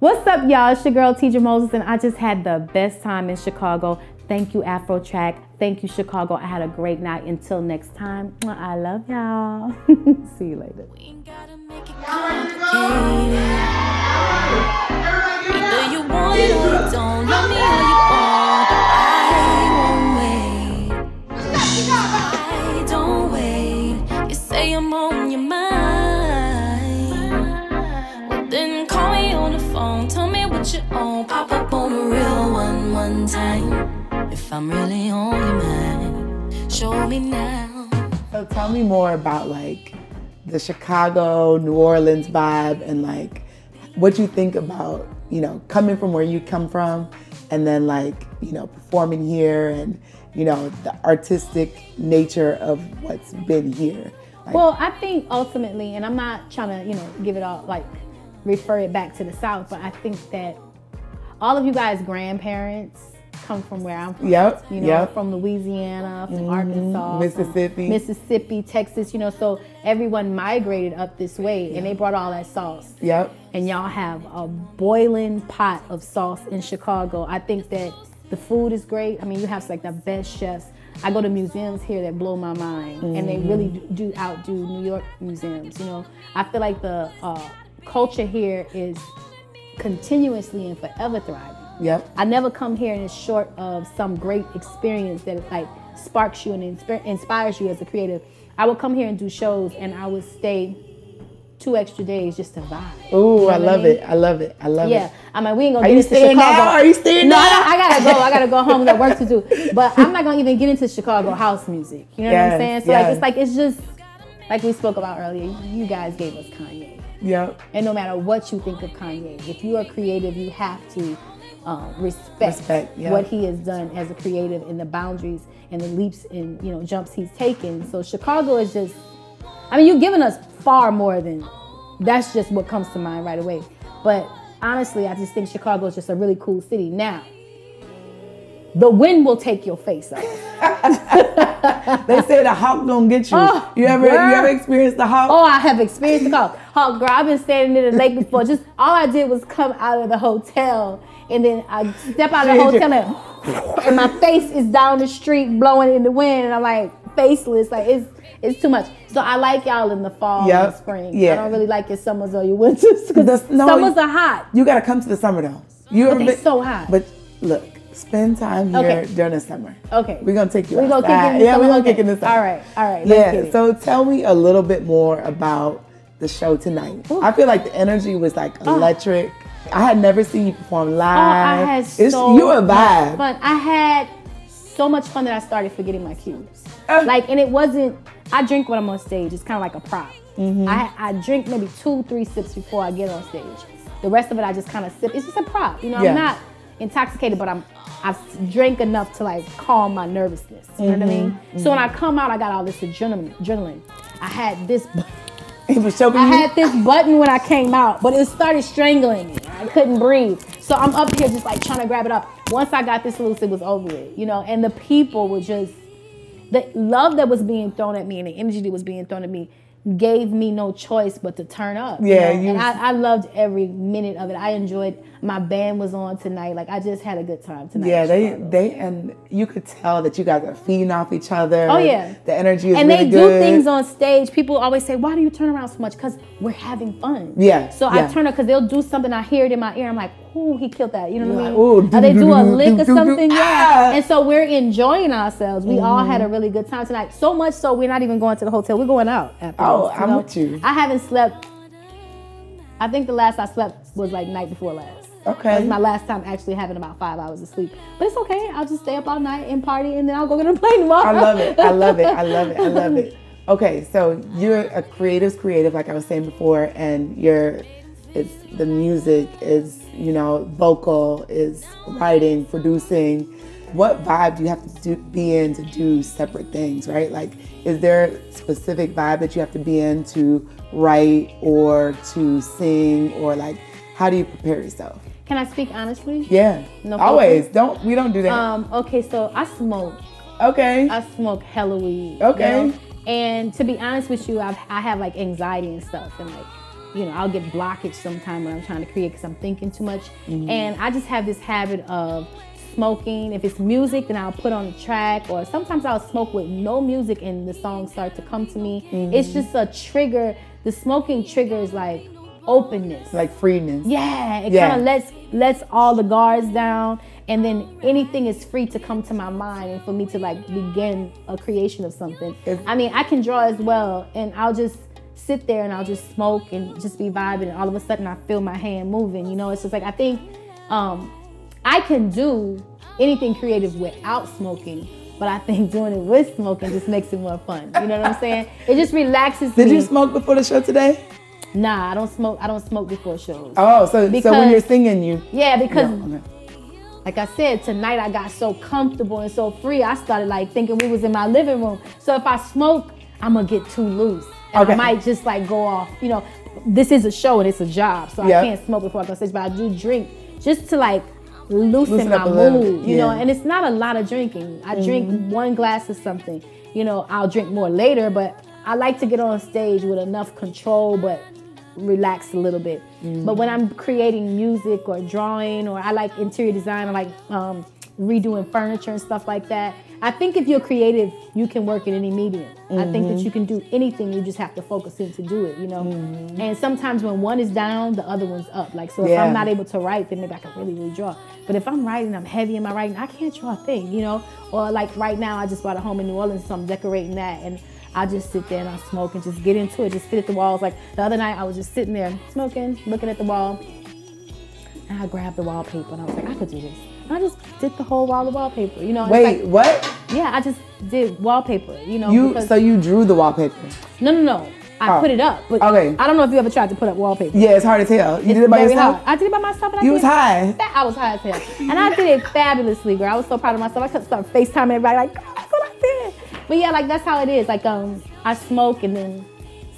What's up, y'all? It's your girl, Teedra Moses, and I just had the best time in Chicago. Thank you, Afrotrak. Thank you, Chicago. I had a great night. Until next time, I love y'all. See you later. It Tell me what you own. Pop up on a real one one time. If I'm really on your mind, show me now. So tell me more about like the Chicago, New Orleans vibe and like what you think about, you know, coming from where you come from and then like, you know, performing here and, you know, the artistic nature of what's been here. Like, Well, I think ultimately, and I'm not trying to, you know, give it all like refer it back to the South, but I think that all of you guys' grandparents come from where I'm from. Yep, You know, yep. From Louisiana, from Arkansas, from Mississippi. Mississippi, Texas. You know, so everyone migrated up this way, and they brought all that sauce. Yep. And y'all have a boiling pot of sauce in Chicago. I think that the food is great. I mean, you have like the best chefs. I go to museums here that blow my mind, and they really Mm-hmm. do, do outdo New York museums. You know, I feel like the uh, culture here is continuously and forever thriving. Yep. I never come here and it's short of some great experience that like sparks you and insp- inspires you as a creative. I would come here and do shows, and I would stay two extra days just to vibe. Ooh, You know I love mean? it. I love it. I love Yeah, it. Yeah. I mean, we ain't gonna Are get you into staying Chicago. now? Are you staying no? I, I gotta go. I gotta go home. I Got work to do. But I'm not gonna even get into Chicago house music. You know what I'm saying? So yes. like, it's like it's just like we spoke about earlier. You guys gave us Kanye, Yep. and no matter what you think of Kanye, if you are creative, you have to um, respect, Respect, yeah. what he has done as a creative and the boundaries and the leaps and you know jumps he's taken. So Chicago is just. I mean, you've given us far more than that's just what comes to mind right away. But honestly, I just think Chicago is just a really cool city. Now, the wind will take your face off. They say the hawk don't get you. Oh, you ever girl. you ever experienced the hawk? Oh, I have experienced the call. Oh, girl, I've been standing in the lake before. Just all I did was come out of the hotel, and then I step out of the hotel, and, and my face is down the street blowing in the wind, and I'm like faceless. Like it's it's too much. So I like y'all in the fall and Yep. the spring. Yeah. I don't really like your summers or your winters because The- no, summers are hot. You gotta come to the summer though. You But ever been- so hot. But look, spend time here Okay. during the summer. Okay. We're gonna take you. We gonna kick in Yeah, we're gonna Okay. kick in the summer. All right, all right, Yeah. So tell me a little bit more about the show tonight. I feel like the energy was like electric. I had never seen you perform live. Oh, I had It's- so you a much vibe. fun. I had so much fun that I started forgetting my cues. Uh. like, and it wasn't. I drink when I'm on stage. It's kind of like a prop. Mm-hmm. I, I drink maybe two, three sips before I get on stage. The rest of it, I just kind of sip. It's just a prop. You know, Yeah. I'm not intoxicated, but I'm. I've drank enough to like calm my nervousness. You know what I mean? Mm-hmm. So when I come out, I got all this adrenaline. Adrenaline. I had this. He was choking I you. had this button when I came out, but it started strangling me. I couldn't breathe. So I'm up here just like trying to grab it up. Once I got this loose, it was over with, you know, and the people were just, the love that was being thrown at me and the energy that was being thrown at me gave me no choice but to turn up. you Yeah, know? you- and I, I loved every minute of it. I enjoyed, my band was on tonight. Like I just had a good time tonight. yeah, they Chicago. they and you could tell that you guys are feeding off each other. Oh, yeah. the energy is and really they good. do things on stage. People always say, "Why do you turn around so much?" Because we're having fun. Yeah, So yeah. I turn up because they'll do something. I hear it in my ear. I'm like, "Ooh, he killed that." You know what I mean? like, "Ooh, or they do a lick or something. Yeah. ah." Mm-hmm. And so we're enjoying ourselves. We all had a really good time tonight. So much so we're not even going to the hotel. We're going out. Oh, this, I'm know? with you. I haven't slept. I think the last I slept was like night before last. Okay. That was my last time actually having about five hours of sleep. But it's okay. I'll just stay up all night and party, and then I'll go get a plane tomorrow. I love it. I love it. I love it. I love it. Okay, so you're a creative's creative, like I was saying before, and you're it's the music is you know vocal is writing, producing. What vibe do you have to do, be in to do separate things, right? Like, is there a specific vibe that you have to be in to write or to sing, or like, how do you prepare yourself? Can I speak honestly? Yeah, No always. filter? Don't we don't do that. Um. Okay. So I smoke. okay. I smoke hella weed. you Okay. know? And to be honest with you, I've, I have like anxiety and stuff, and like you know, I'll get blockage sometime when I'm trying to create because I'm thinking too much. Mm-hmm. And I just have this habit of smoking. If it's music, then I'll put on a track, or sometimes I'll smoke with no music and the songs start to come to me. Mm-hmm. It's just a trigger. The smoking triggers like openness. Like freeness. Yeah, it Yeah. kind of lets lets all the guards down, and then anything is free to come to my mind and for me to like begin a creation of something. It's- I mean, I can draw as well, and I'll just sit there and I'll just smoke and just be vibing, and all of a sudden I feel my hand moving. You know, it's just like I think um, I can do anything creative without smoking. But I think doing it with smoking just makes it more fun. You know what I'm saying? It just relaxes Did me. you smoke before the show today? Nah, I don't smoke. I don't smoke before shows. Oh, so so when you're singing, you. Yeah, because Yeah, okay. like I said, tonight I got so comfortable and so free. I started like thinking we was in my living room. So if I smoke, I'm gonna get too loose. And Okay. I might just like go off. You know, this is a show and it's a job, so Yeah. I can't smoke before I go stage. But I do drink just to like loosen, Loosen my mood. You know, yeah. Mm-hmm. and it's not a lot of drinking. I drink one glass of something. You know, I'll drink more later, but I like to get on stage with enough control, but relax a little bit. Mm-hmm. But when I'm creating music or drawing, or I like interior design, I like um, redoing furniture and stuff like that. I think if you're creative, you can work in any medium. I think Mm-hmm. that you can do anything. You just have to focus in to do it. You know. And sometimes when one is down, the other one's up. Like so, if Mm-hmm. Yeah. I'm not able to write, then maybe I can really, really draw. But if I'm writing, I'm heavy in my writing. I can't draw a thing. You know. Or like right now, I just bought a home in New Orleans, so I'm decorating that and. I just sit there and I smoke and just get into it, just sit at the walls. Like the other night, I was just sitting there smoking, looking at the wall, I grabbed the wallpaper and I was like, I could do this. And I just did the whole wall of wallpaper, you know. Wait, like- what? yeah, I just did wallpaper, you know. You so you drew the wallpaper? no, no, no. I Oh. put it up, but Okay. I don't know if you ever tried to put up wallpaper. Yeah, it's hard to tell. You It's did it by yourself. hard. I did it by myself. And I You was high. fa- I was high as hell, and I did it fabulously, girl. I was so proud of myself. I could start Facetiming everybody, like, "Girl, that's what I did. But yeah, like that's how it is. Like, um, I smoke and then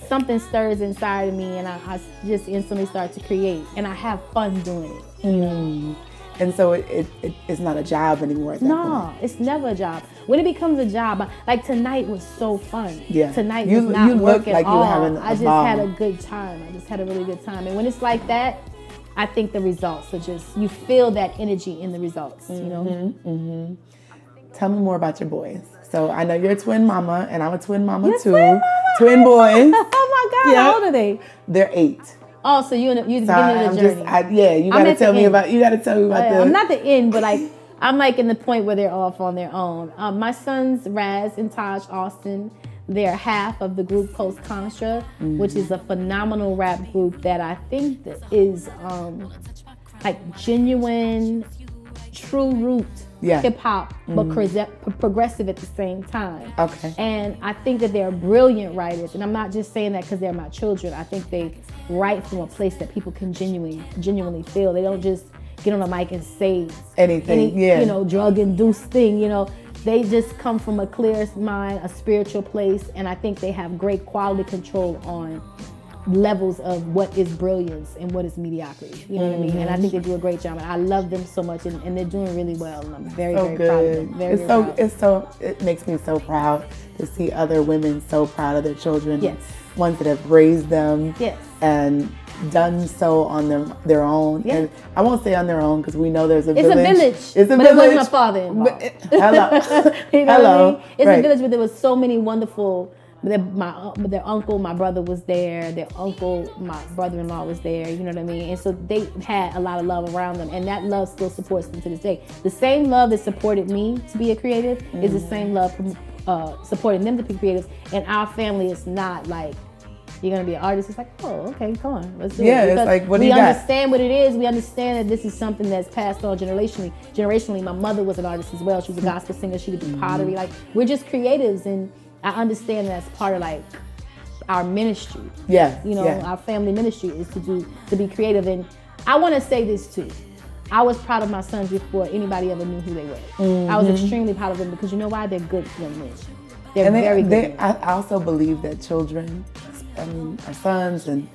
something stirs inside of me, and I, I just instantly start to create, and I have fun doing it. And so it, it, it it's not a job anymore. That point. No, it's never a job. When it becomes a job, like tonight was so fun. Yeah. Tonight You- was not you work at like all. I just ball. had a good time. I just had a really good time. And when it's like that, I think the results are just you feel that energy in the results. You know. Mm-hmm. Tell me more about your boys. So I know you're a twin mama, and I'm a twin mama too. twin mama? Twin boys. oh my God! Yeah. How old are they? They're eight. Oh, so you in the, you So beginning of the just, journey. I, yeah, you gotta tell me end. about. You gotta tell me about Uh, the. I'm not the end, but like I'm like in the point where they're off on their own. Um, my sons Ras and Taj Austin, they're half of the group Coast Contra, which is a phenomenal rap group that I think that is um, like genuine, true root Yeah. hip hop, but prose- progressive at the same time. Okay. And I think that they're brilliant writers, and I'm not just saying that because they're my children. I think they write from a place that people can genuinely, genuinely feel. They don't just get on a mic and say Anything, any, yeah. you know, drug-induced thing. You know, they just come from a clear mind, a spiritual place, and I think they have great quality control on levels of what is brilliance and what is mediocrity. You know what I mean? And I mm-hmm. think they do a great job. And I love them so much, and, and they're doing really well. And I'm very, so very proud of good. them. Very, it's very so proud. it's so it makes me so proud to see other women so proud of their children. Yes. Ones that have raised them. Yes. And done so on them their own. Yeah. And I won't say on their own because we know there's a It's village. a village. It's a but village. It wasn't a father involved. But- hello. you know hello. what I mean? It's Right. a village, but there was so many wonderful. Their, my their uncle, my brother was there. Their uncle, my brother-in-law was there. You know what I mean? And so they had a lot of love around them, and that love still supports them to this day. The same love that supported me to be a creative is the mm. same love from uh, supporting them to be creative. And our family is not like you're gonna be an artist. It's like, oh, okay, come on, let's do Yeah, it. it's like, what do we you got? understand what it is. We understand that this is something that's passed on generationally. Generationally, my mother was an artist as well. She was a gospel singer. She did pottery. Like we're just creatives, and I understand that's part of like our ministry. Yeah. You know, yeah. our family ministry is to do to be creative. And I want to say this too. I was proud of my sons before anybody ever knew who they were. I was extremely proud of them because you know why? They're good young men. They're and they, very good. they. I also believe that children, I mean, our sons, and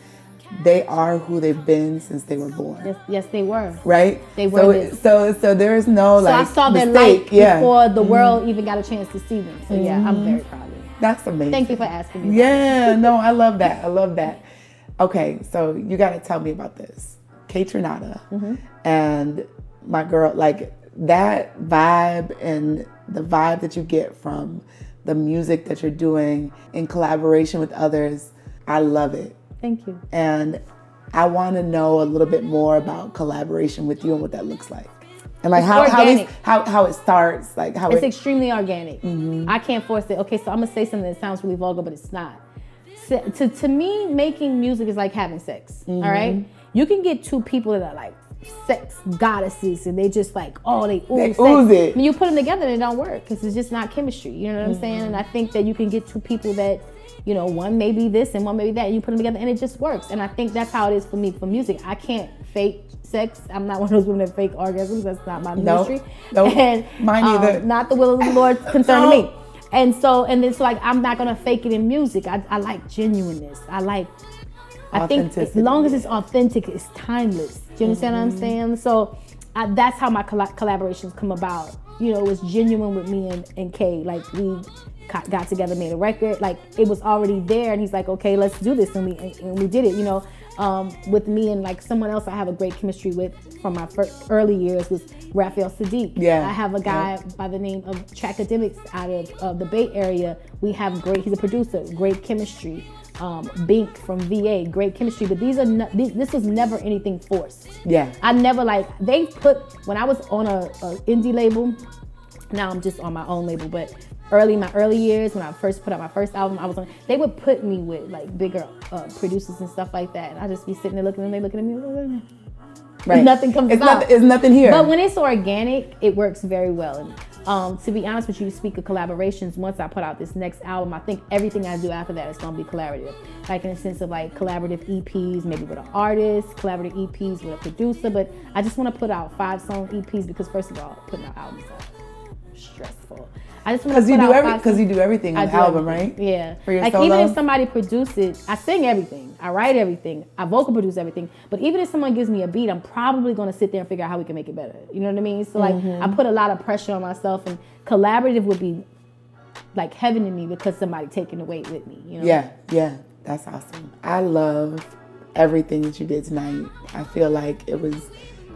they are who they've been since they were born. yes, yes, they were. Right? They so, were this. so so there is no So like I saw their mistake. light yeah. Mm-hmm. before the world even got a chance to see them. So yeah, I'm very proud of them. That's amazing. Thank you for asking me. Yeah, no, I love that. I love that. Okay, so you got to tell me about this. Kate Mm-hmm. and my girl, like that vibe and the vibe that you get from the music that you're doing in collaboration with others, I love it. Thank you. And I want to know a little bit more about collaboration with you and what that looks like. And like how how, how how it starts, like how It's it, extremely organic. Mm-hmm. I can't force it. Okay, so I'm gonna say something that sounds really vulgar, but it's not. So, to, to me, making music is like having sex. all right, Mm-hmm. You can get two people that are like sex goddesses, and they just like oh they ooze, They ooze it. When you put them together, and it don't work because it's just not chemistry. You know what I'm saying? And I think that you can get two people that. You know, one may be this and one may be that. And you put them together and it just works. And I think that's how it is for me for music. I can't fake sex. I'm not one of those women that fake orgasms. That's not my Nope. ministry. Nope. And Mine um, not the will of the Lord concerning No. me. And so, and it's like I'm not gonna fake it in music. I, I like genuineness. I like. I think as long as it's authentic, it's timeless. Do you understand what I'm saying? So, I, that's how my colla- collaborations come about. You know, it was genuine with me and, and Kay. Like we got, together, made a record. Like it was already there, and he's like, "Okay, let's do this," and we and, and we did it. You know, um, with me and like someone else I have a great chemistry with from my first early years was Raphael Saadiq. Yeah. I have a guy by the name of Trakademiks out of uh, the Bay Area. We have great. He's a producer, great chemistry. Um, Bink from VA, great chemistry. But these are not, these, this was never anything forced. Yeah. I never like they put when I was on a, a indie label. Now I'm just on my own label, but early my early years when I first put out my first album, I was on. They would put me with like bigger uh, producers and stuff like that, and I just be sitting there looking at them, they looking at me. right. nothing comes it's out. It's nothing here. But when it's organic, it works very well. Um, to be honest with you, speak of collaborations. Once I put out this next album, I think everything I do after that is gonna be collaborative. Like in a sense of like collaborative EPs, maybe with an artist, collaborative EPs with a producer. But I just want to put out five song EPs because first of all, putting out albums is stressful. I just want because you do every because you do everything the do album, everything. right? Yeah. For your like solo? even if somebody produces it, I sing everything. I write everything. I vocal produce everything. But even if someone gives me a beat, I'm probably gonna sit there and figure out how we can make it better. You know what I mean? So like Mm-hmm. I put a lot of pressure on myself and collaborative would be like heaven to me because somebody taking the weight with me. You know? Yeah, yeah, that's awesome. I love everything that you did tonight. I feel like it was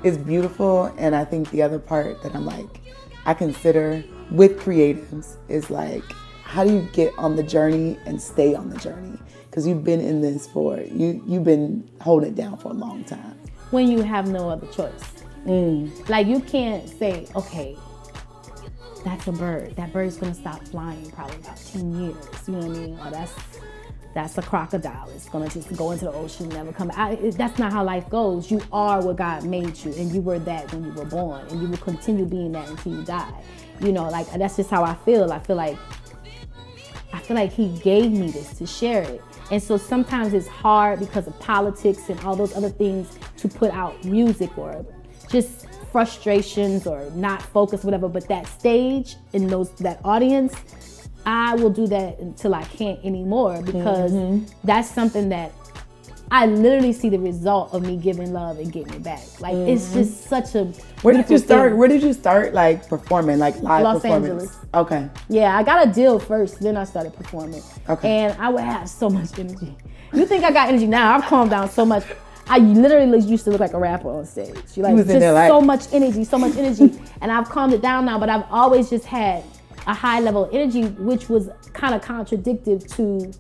it's beautiful and I think the other part that I'm like I consider with creatives is like how do you get on the journey and stay on the journey? Because you've been in this for you you've been holding it down for a long time. When you have no other choice. Mm. Like you can't say, okay, that's a bird. That bird's gonna stop flying probably about 10 years. You know what I mean? Or that's that's a crocodile. It's gonna just go into the ocean, and never come out. It- That's not how life goes. You are what God made you, and you were that when you were born, and you will continue being that until you die. You know, like that's just how I feel. I feel like I feel like he gave me this to share it. And so sometimes it's hard because of politics and all those other things to put out music or just frustrations or not focus, whatever. But that stage and those that audience, I will do that until I can't anymore because mm-hmm. that's something that I literally see the result of me giving love and getting it back. Like it's mm-hmm. just such a Where did you start? thing. Where did you start like performing, like live Los? Angeles. Okay. Yeah, I got a deal first, then I started performing. Okay. And I would have so much energy. You think I got energy now? I've calmed down so much. I literally used to look like a rapper on stage. You like was in just there like- so much energy, so much energy, and I've calmed it down now. But I've always just had a high level of energy, which was kind of contradictive to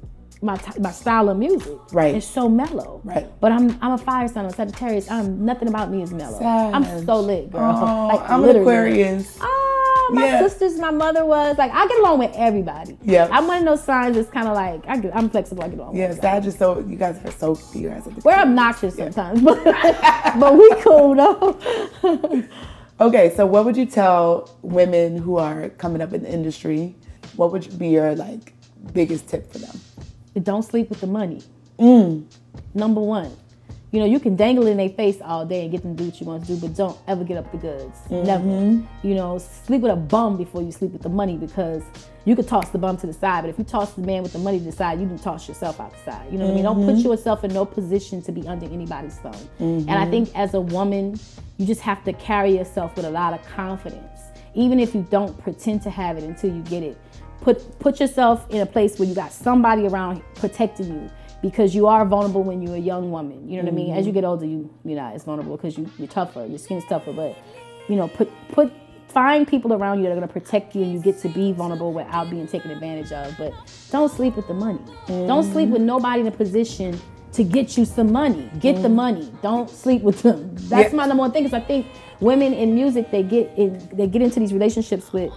my t- my style of music. Right. It's so mellow. Right. But I'm I'm a fire sign, a Sagittarius. I'm nothing about me is mellow. I'm so lit, girl. Oh, like I'm an literally. Aquarius. Ah, my Yeah. sisters, my mother was like, I get along with everybody. Yeah. I'm one of those signs that's kind of like, I get, I'm flexible. I get along. Yeah. Sag is so you guys are so you guys are We're obnoxious sometimes, but, but we cool though. Okay, so what would you tell women who are coming up in the industry? What would be your like biggest tip for them? Don't sleep with the money. Mm. Number one. You know, you can dangle it in their face all day and get them to do what you want to do, but don't ever get up the goods. Mm-hmm. Never. You know, sleep with a bum before you sleep with the money because you could toss the bum to the side, but if you toss the man with the money to the side, you can toss yourself out the side. You know what I mean? Don't Mm-hmm. put yourself in no position to be under anybody's thumb. And I think as a woman, you just have to carry yourself with a lot of confidence. Even if you don't pretend to have it until you get it. Put put yourself in a place where you got somebody around protecting you. because you are vulnerable when you're a young woman. You know what I mean? As you mm-hmm. get older, you you're not as vulnerable because you you're tougher. Your skin's tougher, but you know, put put find people around you that are gonna protect you and you get to be vulnerable without being taken advantage of. But don't sleep with the money. Don't sleep mm-hmm. with nobody in a position to get you some money. Get the mm-hmm. money. Don't sleep with them. That's Yeah. my number one thing. Is I think women in music they get in they get into these relationships with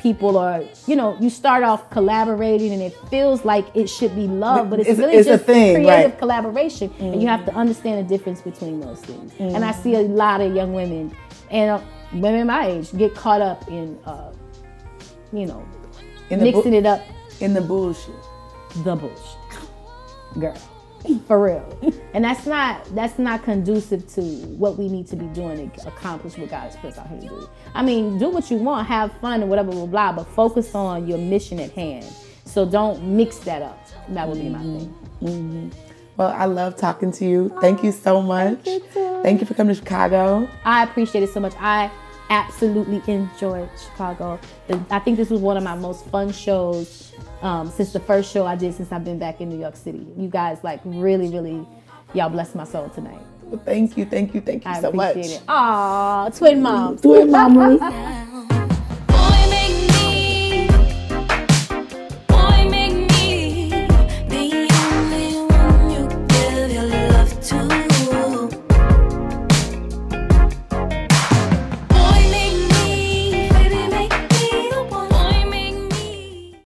people or you know you start off collaborating and it feels like it should be love but it's, It's- really it's a just thing, creative right. Mm-hmm. collaboration and you have to understand the difference between those things and i see a lot of young women and uh, women my age get caught up in uh, you know In mixing bu- it up in the bullshit. the bullshit girl for real and that's not that's not conducive to what we need to be doing to accomplish what god has put us out here to do i mean do what you want have fun and whatever blah blah but focus on your mission at hand so don't mix that up that would be my mm-hmm. thing mm-hmm. Well, I love talking to you. Thank you so much. you too. Thank you for coming to Chicago. I appreciate it so much. I absolutely enjoyed Chicago. I think this was one of my most fun shows um, since the first show I did since I've been back in New York City. You guys like really, really, y'all blessed my soul tonight. Well, thank you, thank you, thank you I so much. appreciate it. Aw, twin moms. Twin mamas.